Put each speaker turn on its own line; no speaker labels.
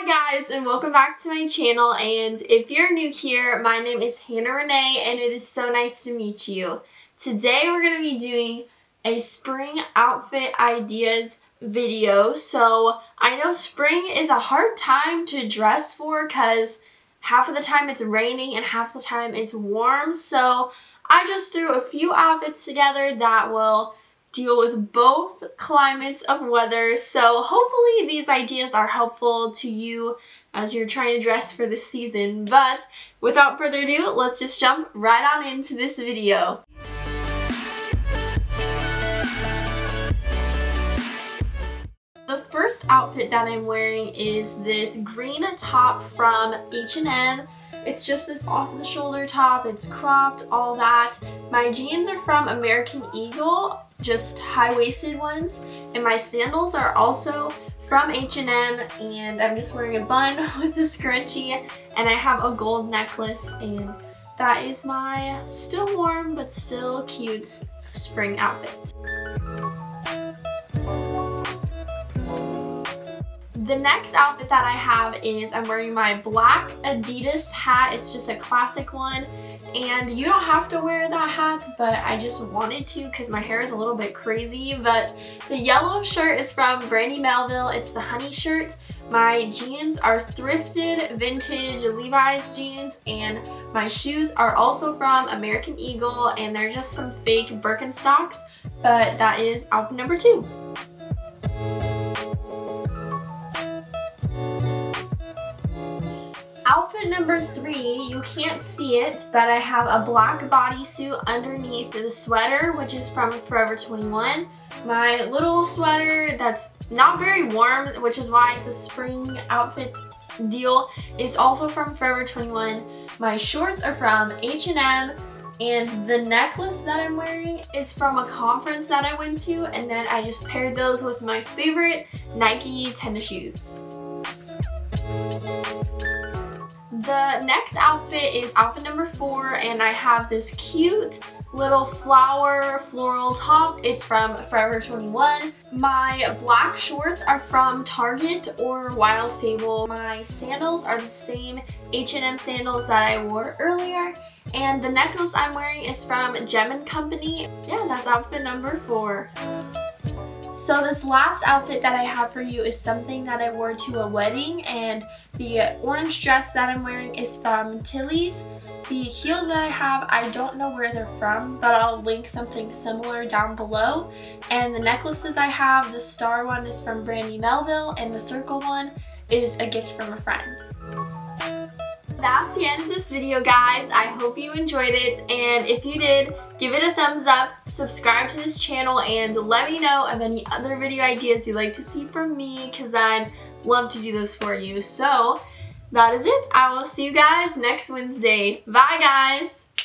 Hi guys and welcome back to my channel and if you're new here, my name is Hannah Renee and it is so nice to meet you. Today we're going to be doing a spring outfit ideas video. So I know spring is a hard time to dress for because half of the time it's raining and half the time it's warm. So I just threw a few outfits together that will deal with both climates of weather. So hopefully these ideas are helpful to you as you're trying to dress for the season. But without further ado, let's just jump right on into this video. The first outfit that I'm wearing is this green top from H&M. It's just this off-the-shoulder top, it's cropped, all that. My jeans are from American Eagle just high-waisted ones. And my sandals are also from H&M and I'm just wearing a bun with a scrunchie and I have a gold necklace and that is my still warm but still cute spring outfit. The next outfit that I have is I'm wearing my black Adidas hat. It's just a classic one and you don't have to wear that hat but I just wanted to because my hair is a little bit crazy. But the yellow shirt is from Brandy Melville. It's the honey shirt. My jeans are thrifted vintage Levi's jeans and my shoes are also from American Eagle and they're just some fake Birkenstocks. But that is outfit number two Outfit number three, you can't see it, but I have a black bodysuit underneath the sweater, which is from Forever 21. My little sweater that's not very warm, which is why it's a spring outfit deal, is also from Forever 21. My shorts are from H&M, and the necklace that I'm wearing is from a conference that I went to, and then I just paired those with my favorite Nike tennis shoes. The next outfit is outfit number four and I have this cute little flower floral top. It's from Forever 21. My black shorts are from Target or Wild Fable. My sandals are the same H&M sandals that I wore earlier. And the necklace I'm wearing is from Gem & Company. Yeah, that's outfit number four. So this last outfit that I have for you is something that I wore to a wedding and the orange dress that I'm wearing is from Tilly's. The heels that I have, I don't know where they're from, but I'll link something similar down below. And the necklaces I have, the star one is from Brandy Melville and the circle one is a gift from a friend. That's the end of this video, guys. I hope you enjoyed it, and if you did, give it a thumbs up, subscribe to this channel, and let me know of any other video ideas you'd like to see from me, because I'd love to do those for you. So, that is it. I will see you guys next Wednesday. Bye, guys!